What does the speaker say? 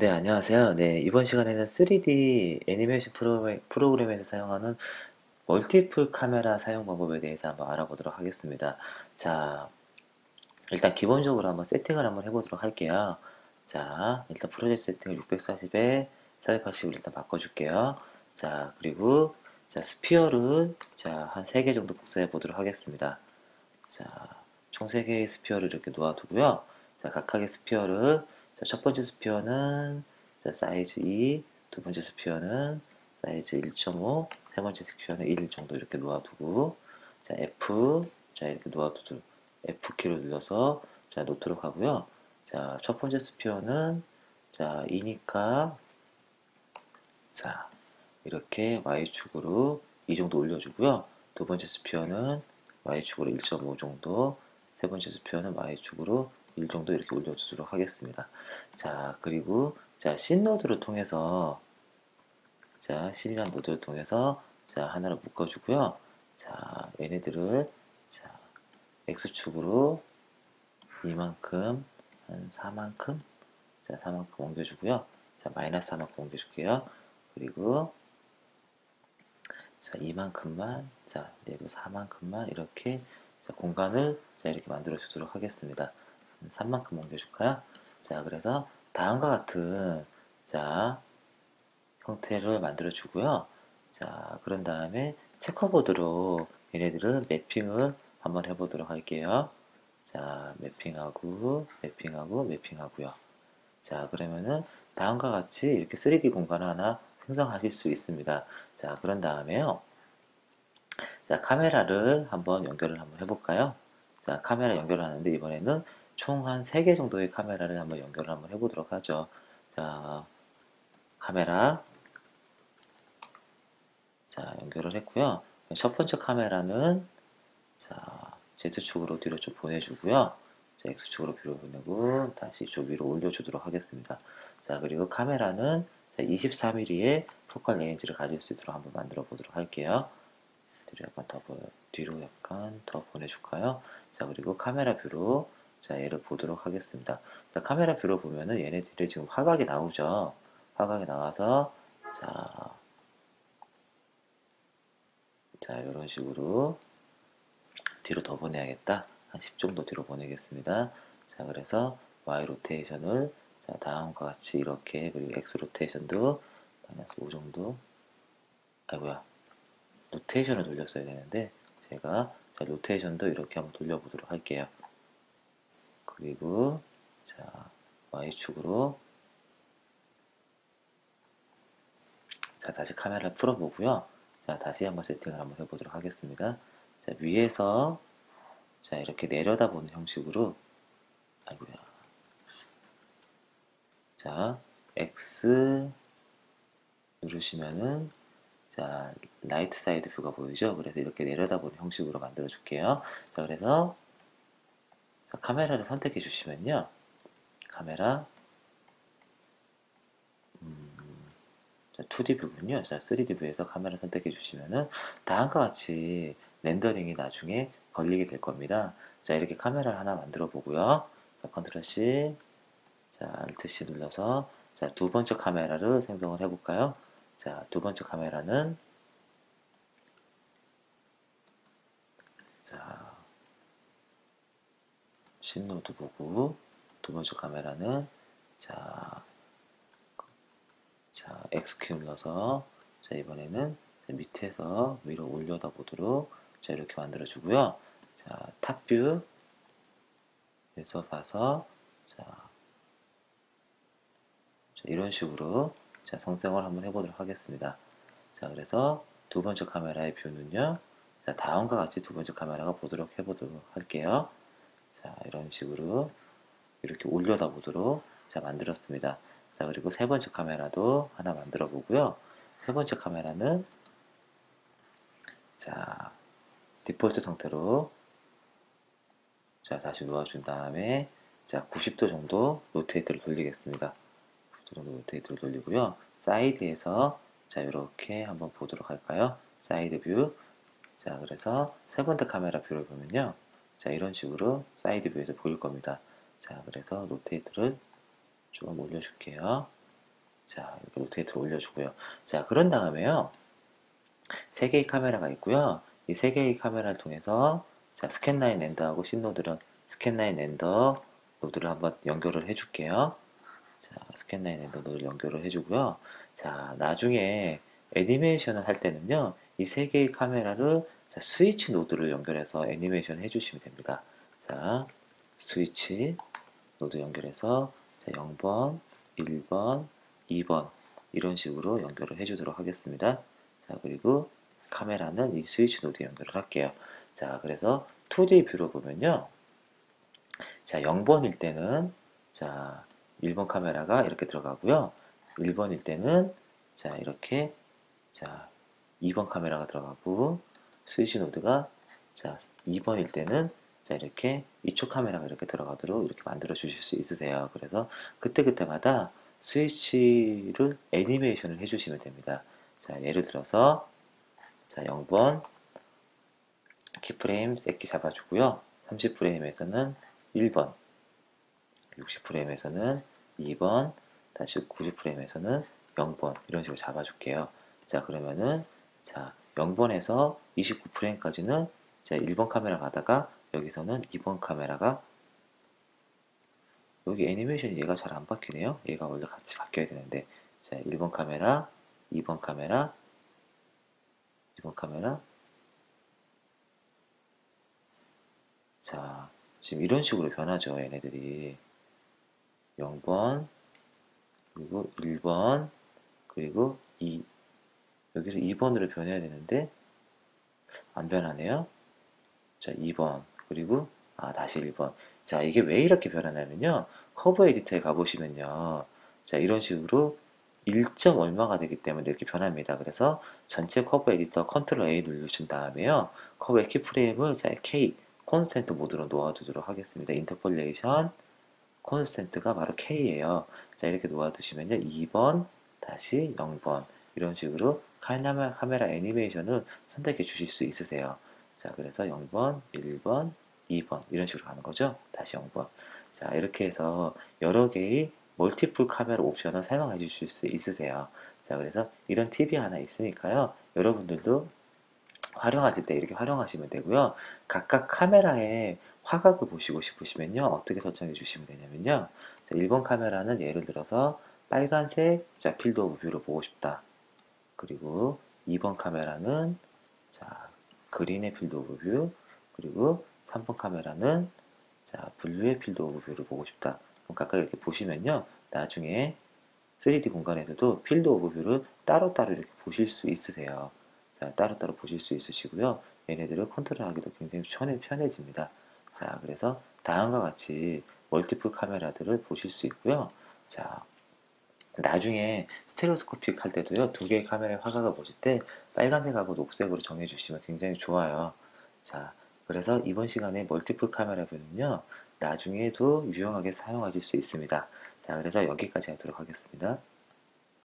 네, 안녕하세요. 네, 이번 시간에는 3D 애니메이션 프로그램, 프로그램 에서 사용하는 multiple 카메라 사용 방법에 대해서 한번 알아보도록 하겠습니다. 자, 일단 기본적으로 한번 세팅을 한번 해보도록 할게요. 자, 일단 프로젝트 세팅을 640에 480으로 일단 바꿔줄게요. 자, 그리고 자, sphere를 자, 한 3개 정도 복사해 보도록 하겠습니다. 자, 총 3개의 sphere를 이렇게 놓아두고요. 자, 각각의 sphere를 자, 첫 번째 sphere는 자, 사이즈 2, 두 번째 sphere는 사이즈 1.5, 세 번째 sphere는 1 정도 이렇게 놓아두고 자, F 자, 이렇게 놓아두고 F키를 눌러서 자, 놓도록 하고요. 자, 첫 번째 sphere는 자, 2니까 자, 이렇게 Y축으로 2 정도 올려주고요. 두 번째 sphere는 Y축으로 1.5 정도, 세 번째 sphere는 Y축으로 1 정도 이렇게 올려주도록 하겠습니다. 자, 그리고 자, 신 노드를 통해서 자, scene이란 노드를 통해서 자, 하나를 묶어 주고요. 자, 얘네들을 자, X축으로 이만큼 한 4만큼 자, 4만큼 옮겨 주고요. 자, 마이너스 4만큼 옮겨 줄게요. 그리고 자, 이만큼만 자, 얘도 4만큼만 이렇게 자, 공간을 자, 이렇게 만들어 주도록 하겠습니다. 3만큼 옮겨줄까요? 자, 그래서 다음과 같은 자 형태를 만들어 주고요. 자, 그런 다음에 체커보드로 얘네들은 매핑을 한번 해보도록 할게요. 자, 매핑하고, 매핑하고, 매핑하고요. 자, 그러면은 다음과 같이 이렇게 3D 공간을 하나 생성하실 수 있습니다. 자, 그런 다음에요. 자, 카메라를 한번 연결을 한번 해볼까요? 자, 카메라 연결을 하는데 이번에는 총 한 3개 정도의 카메라를 한번 연결을 한번 해보도록 하죠. 자, 카메라. 자, 연결을 했고요. 첫 번째 카메라는 자, Z축으로 뒤로 좀 보내주고요. 자, X축으로 뒤로 보내고 다시 좀 위로 올려주도록 하겠습니다. 자, 그리고 카메라는 23mm의 focal length를 가질 수 있도록 한번 만들어 보도록 할게요. 뒤로 약간 더, 뒤로 약간 더 보내줄까요? 자, 그리고 카메라 view로 자, 얘를 보도록 하겠습니다. 자, 카메라 view로 보면은 얘네들이 지금 화각이 나오죠. 화각이 나와서, 자, 자, 이런 식으로 뒤로 더 보내야겠다. 한 10 정도 뒤로 보내겠습니다. 자, 그래서 Y 로테이션을 자, 다음과 같이 이렇게 그리고 X 로테이션도 마이너스 5 정도 아이고야 로테이션을 돌렸어야 되는데 제가 자, 로테이션도 이렇게 한번 돌려보도록 할게요. 그리고 자 Y축으로 자 다시 카메라를 풀어보고요. 자 다시 한번 세팅을 한번 해보도록 하겠습니다. 자 위에서 자 이렇게 내려다보는 형식으로 아이고야 자 X 누르시면은 자 right side view가 보이죠? 그래서 이렇게 내려다보는 형식으로 만들어 줄게요. 자 그래서 자, 카메라를 선택해 주시면요. 카메라 음, 자, 2D 뷰군요. 자, 3D 뷰에서 카메라 선택해 주시면은 다음과 같이 렌더링이 나중에 걸리게 될 겁니다. 자, 이렇게 카메라를 하나 만들어 보고요. 자, control C, 자, Alt C 눌러서 자, 두 번째 카메라를 생성을 해 볼까요? 자, 두 번째 카메라는 자, 신노드 보고 두 번째 카메라는 자, 자 X키 눌러서 자 이번에는 밑에서 위로 올려다 보도록 자 이렇게 만들어 주고요. 자 탑뷰 에서 봐서 자, 자 이런 식으로 자 성생을 한번 해보도록 하겠습니다. 자 그래서 두 번째 카메라의 뷰는요. 자 다음과 같이 두 번째 카메라가 보도록 해보도록 할게요. 자, 이런 식으로 이렇게 올려다 보도록 자, 만들었습니다. 자, 그리고 세 번째 카메라도 하나 만들어 보고요. 세 번째 카메라는 자, 디폴트 상태로 자, 다시 놓아준 다음에 자, 90도 정도 rotate를 돌리겠습니다. 90도 정도 rotate를 돌리고요. 사이드에서 자, 이렇게 한번 보도록 할까요? side view. 자, 그래서 세 번째 카메라 view를 보면요. 자 이런 식으로 side view에서 보일 겁니다 자 그래서 rotate를 좀 올려줄게요 자, 이렇게 rotate를 올려주고요. 자, 그런 다음에요. 세 개의 카메라가 있고요. 이 세 개의 카메라를 통해서 자, scanline render하고 scene 노드는 scanline render 노드를 한번 연결을 해줄게요. 자, scanline render 노드를 연결을 해주고요. 자, 나중에 애니메이션을 할 때는요. 이 세 개의 카메라를 자, 스위치 노드를 연결해서 애니메이션 해주시면 됩니다. 자, 스위치 노드 연결해서 자, 0번, 1번, 2번 이런 식으로 연결을 해주도록 하겠습니다. 자, 그리고 카메라는 이 스위치 노드 연결을 할게요. 자, 그래서 2D 뷰로 보면요. 자, 0번일 때는 자, 1번 카메라가 이렇게 들어가고요. 1번일 때는 자, 이렇게 자, 2번 카메라가 들어가고 스위치 노드가 자, 2번일 때는 자, 이렇게 이쪽 카메라가 이렇게 들어가도록 이렇게 만들어 주실 수 있으세요. 그래서 그때그때마다 스위치를 애니메이션을 해주시면 됩니다. 자, 예를 들어서 자, 0번 키프레임 새끼 잡아주고요. 30프레임에서는 1번, 60프레임에서는 2번, 다시 90프레임에서는 0번 이런 식으로 잡아줄게요. 자 그러면은 자 0번에서 29프레임까지는 자 1번 카메라 가다가 여기서는 2번 카메라가 여기 애니메이션이 얘가 잘 안 바뀌네요. 얘가 원래 같이 바뀌어야 되는데. 자 1번 카메라, 2번 카메라, 2번 카메라. 자 지금 이런 식으로 변하죠 얘네들이. 0번 그리고 1번 그리고 2 여기서 2번으로 변해야 되는데 안 변하네요. 자 2번 그리고 아 다시 1번. 자 이게 왜 이렇게 변하냐면요. 커브 에디터에 가보시면요. 자 이런 식으로 1점 얼마가 되기 때문에 이렇게 변합니다. 그래서 전체 curve editor control A 누르신 다음에요. 커브의 keyframe을 자 K constant 모드로 놓아두도록 하겠습니다. interpolation constant가 바로 K예요. 자 이렇게 놓아두시면요. 2번 다시 0번. 이런 식으로 카메라, 카메라 애니메이션을 선택해 주실 수 있으세요. 자, 그래서 0번, 1번, 2번 이런 식으로 가는 거죠. 다시 0번. 자, 이렇게 해서 여러 개의 multiple 카메라 옵션을 사용해 주실 수 있으세요. 자, 그래서 이런 팁이 하나 있으니까요. 여러분들도 활용하실 때 이렇게 활용하시면 되고요. 각각 카메라의 화각을 보시고 싶으시면요. 어떻게 설정해 주시면 되냐면요. 자, 1번 카메라는 예를 들어서 빨간색 자, field of view를 보고 싶다. 그리고 2번 카메라는 자 green의 field of view 그리고 3번 카메라는 자 blue의 field of view를 보고 싶다. 그럼 각각 이렇게 보시면요. 나중에 3D 공간에서도 field of view를 따로따로 이렇게 보실 수 있으세요. 자 따로따로 보실 수 있으시고요. 얘네들을 컨트롤하기도 굉장히 편해, 편해집니다. 자 그래서 다음과 같이 multiple 카메라들을 보실 수 있고요. 자 나중에 stereoscopic 할 때도요 두 개의 카메라의 화각을 보실 때 빨간색하고 녹색으로 정해 주시면 굉장히 좋아요. 자 그래서 이번 시간에 멀티플 카메라 뷰는요 나중에도 유용하게 사용하실 수 있습니다. 자 그래서 여기까지 하도록 하겠습니다